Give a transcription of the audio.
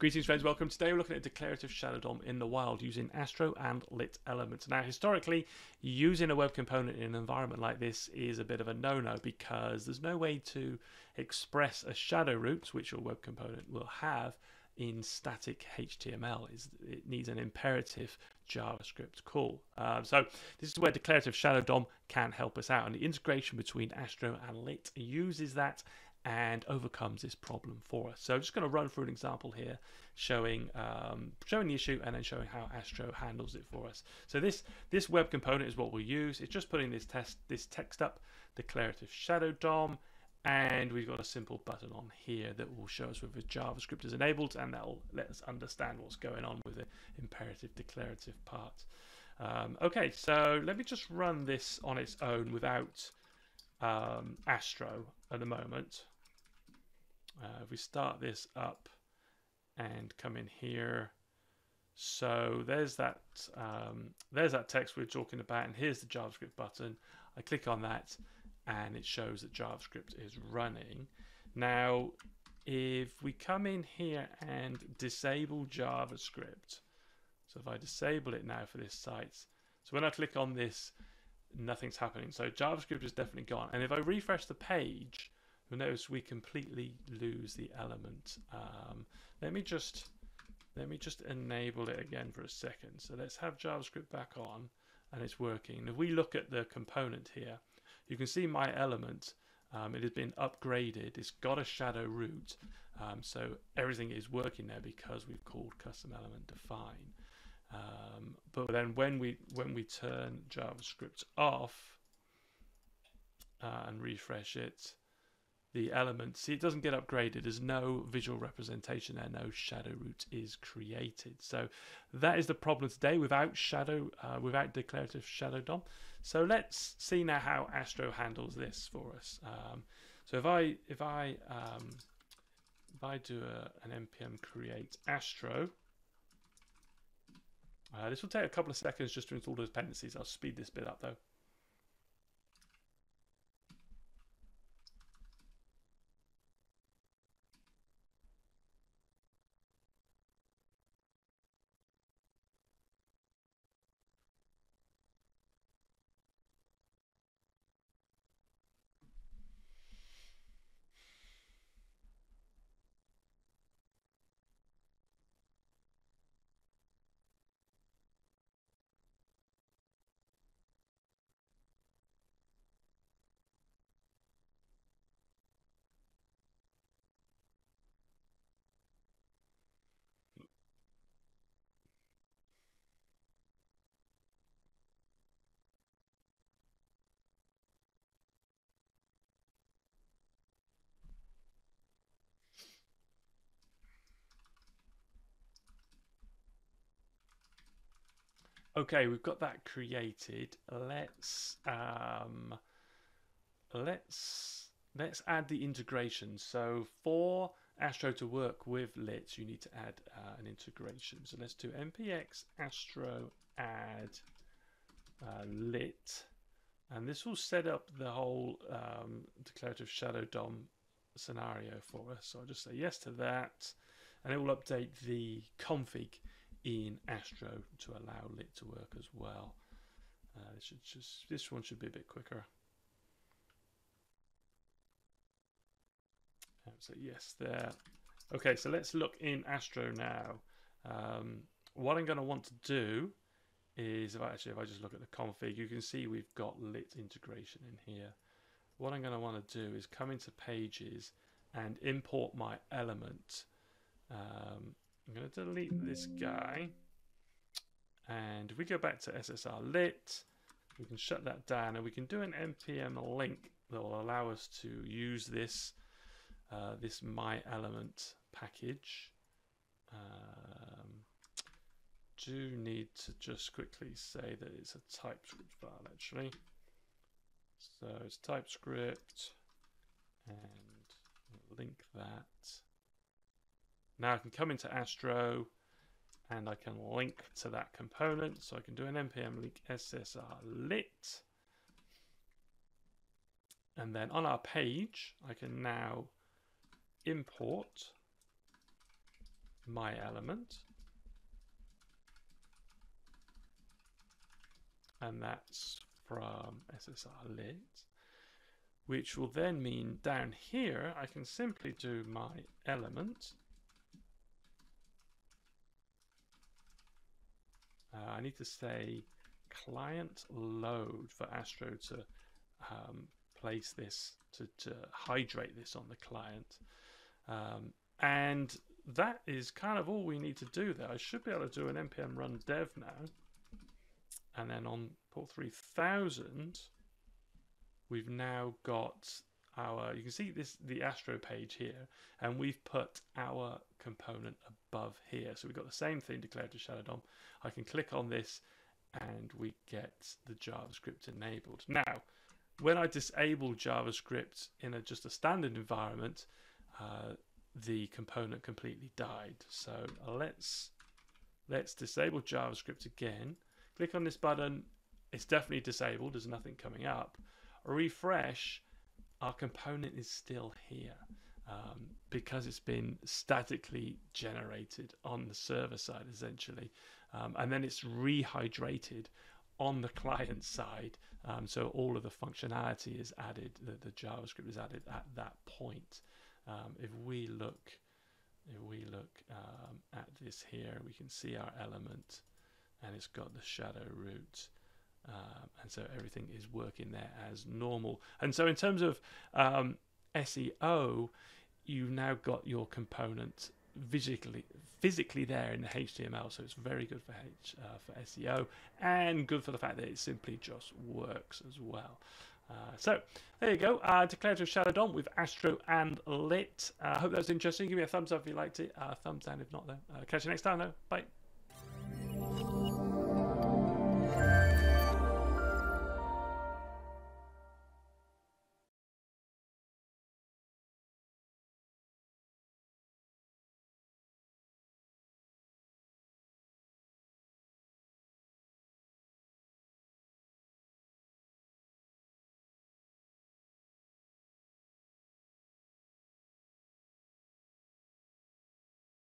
Greetings, friends. Welcome. Today we're looking at declarative Shadow DOM in the wild using Astro and Lit elements. Now, historically, using a web component in an environment like this is a bit of a no-no because there's no way to express a shadow root, which your web component will have, in static HTML. It needs an imperative JavaScript call. Um, so this is where declarative Shadow DOM can help us out. And the integration between Astro and Lit uses that and overcomes this problem for us. So I'm just going to run through an example here showing um, showing the issue and then showing how Astro handles it for us. So this this web component is what we'll use. It's just putting this test this text up, declarative shadow DOM, and we've got a simple button on here that will show us whether JavaScript is enabled and that will let us understand what's going on with the imperative declarative part. Um, okay, so let me just run this on its own without um, Astro at the moment. Uh, if we start this up and come in here, so there's that um, there's that text we are talking about, and here's the JavaScript button. I click on that, and it shows that JavaScript is running. Now, if we come in here and disable JavaScript, so if I disable it now for this site, so when I click on this, nothing's happening. So JavaScript is definitely gone. And if I refresh the page, notice we completely lose the element. Um, let me just let me just enable it again for a second. So let's have JavaScript back on and it's working. If we look at the component here, you can see my element. Um, it has been upgraded. It's got a shadow root. Um, so everything is working there because we've called custom element define. Um, but then when we when we turn JavaScript off uh, and refresh it, the element, see it doesn't get upgraded. There's no visual representation there, no shadow root is created. So that is the problem today without shadow, uh, without declarative shadow DOM. So let's see now how Astro handles this for us. Um, so if I if I um, if I do a, an npm create Astro, uh, this will take a couple of seconds just to install the dependencies. I'll speed this bit up though. Okay, we've got that created. Let's um, let's let's add the integration. So for Astro to work with Lit, you need to add uh, an integration. So let's do npx astro add uh, lit, and this will set up the whole um, declarative shadow DOM scenario for us. So I'll just say yes to that, and it will update the config in Astro to allow lit to work as well. Uh, this should just this one should be a bit quicker. Um, so yes, there. Okay, so let's look in Astro now. Um, what I'm going to want to do is, if I actually if I just look at the config, you can see we've got lit integration in here. What I'm going to want to do is come into Pages and import my element. Um, I'm going to delete this guy. And if we go back to SSR lit, we can shut that down and we can do an npm link that will allow us to use this uh, this my element package. Um, do need to just quickly say that it's a TypeScript file actually. So it's TypeScript and link that. Now I can come into Astro and I can link to that component. So I can do an npm link ssr lit. And then on our page, I can now import my element. And that's from SSR lit, which will then mean down here, I can simply do my element. Uh, I need to say client load for Astro to um, place this, to, to hydrate this on the client. Um, and that is kind of all we need to do there. I should be able to do an npm run dev now. And then on port 3000, we've now got our, you can see this, the Astro page here, and we've put our component above here. So we've got the same thing declarative Shadow DOM. I can click on this and we get the JavaScript enabled. Now, when I disable JavaScript in a, just a standard environment, uh, the component completely died. So let's let's disable JavaScript again. Click on this button. It's definitely disabled. There's nothing coming up. refresh. Our component is still here um, because it's been statically generated on the server side, essentially. Um, and then it's rehydrated on the client side. Um, so all of the functionality is added, the, the JavaScript is added at that point. Um, if we look, if we look um, at this here, we can see our element, and it's got the shadow root. Um, and so everything is working there as normal. And so in terms of um, SEO, you've now got your component physically physically there in the HTML, so it's very good for H, uh, for SEO and good for the fact that it simply just works as well. Uh, so there you go. Uh, Declarative Shadow DOM with Astro and Lit. I uh, hope that was interesting. Give me a thumbs up if you liked it. Uh, thumbs down if not, though. Uh, catch you next time, though. Bye.